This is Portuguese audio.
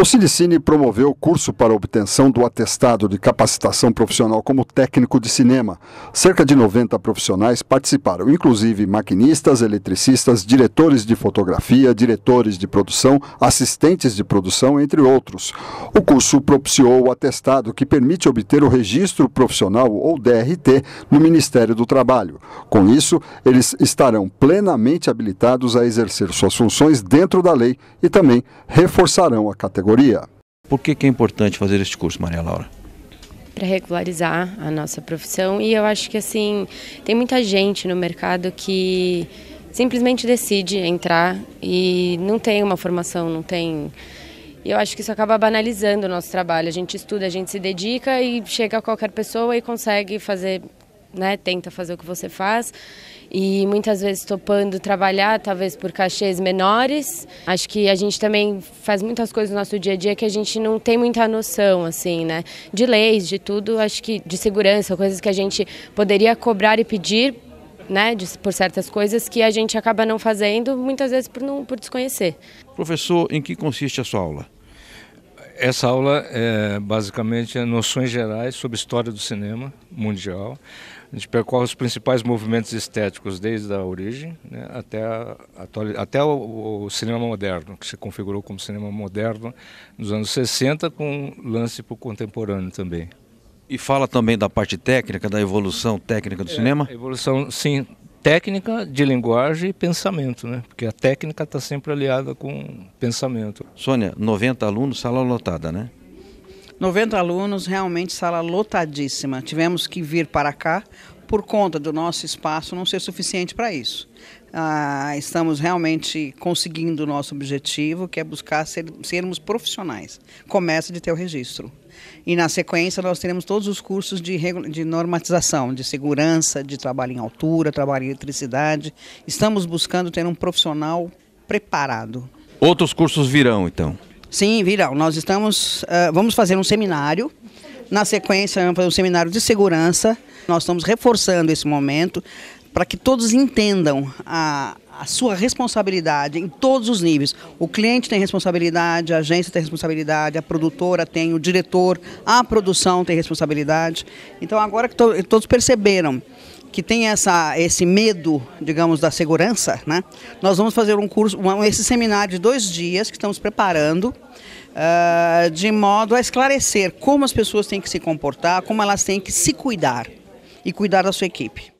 O Cilicine promoveu o curso para obtenção do atestado de capacitação profissional como técnico de cinema. Cerca de 90 profissionais participaram, inclusive maquinistas, eletricistas, diretores de fotografia, diretores de produção, assistentes de produção, entre outros. O curso propiciou o atestado que permite obter o registro profissional ou DRT no Ministério do Trabalho. Com isso, eles estarão plenamente habilitados a exercer suas funções dentro da lei e também reforçarão a categoria categoria. Por que, que é importante fazer este curso, Maria Laura? Para regularizar a nossa profissão e eu acho que assim tem muita gente no mercado que simplesmente decide entrar e não tem uma formação, não tem. E eu acho que isso acaba banalizando o nosso trabalho. A gente estuda, a gente se dedica e chega a qualquer pessoa e consegue fazer, né, tenta fazer o que você faz e muitas vezes topando trabalhar, talvez por cachês menores. Acho que a gente também faz muitas coisas no nosso dia a dia que a gente não tem muita noção, assim, né? De leis, de tudo, acho que de segurança, coisas que a gente poderia cobrar e pedir, né, de, por certas coisas que a gente acaba não fazendo, muitas vezes por, não, por desconhecer. Professor, em que consiste a sua aula? Essa aula é basicamente noções gerais sobre história do cinema mundial. A gente percorre os principais movimentos estéticos desde a origem né, até, a, até o, o, cinema moderno, que se configurou como cinema moderno nos anos 60, com lance para o contemporâneo também. E fala também da parte técnica, da evolução técnica do é, cinema? Evolução, sim, técnica de linguagem e pensamento, né? Porque a técnica está sempre aliada com pensamento. Sônia, 90 alunos, sala lotada, né? 90 alunos, realmente sala lotadíssima. Tivemos que vir para cá por conta do nosso espaço não ser suficiente para isso. Ah, estamos realmente conseguindo o nosso objetivo, que é buscar ser, sermos profissionais. Começa de ter o registro. E na sequência nós teremos todos os cursos de, de normatização, de segurança, de trabalho em altura, trabalho em eletricidade. Estamos buscando ter um profissional preparado. Outros cursos virão, então? Sim, virão. Nós estamos, uh, vamos fazer um seminário. Na sequência, vamos fazer um seminário de segurança. Nós estamos reforçando esse momento para que todos entendam a, a sua responsabilidade em todos os níveis. O cliente tem responsabilidade, a agência tem responsabilidade, a produtora tem, o diretor, a produção tem responsabilidade. Então, agora que to todos perceberam que tem essa, esse medo, digamos, da segurança, né? nós vamos fazer um curso, um, esse seminário de dois dias que estamos preparando, uh, de modo a esclarecer como as pessoas têm que se comportar, como elas têm que se cuidar e cuidar da sua equipe.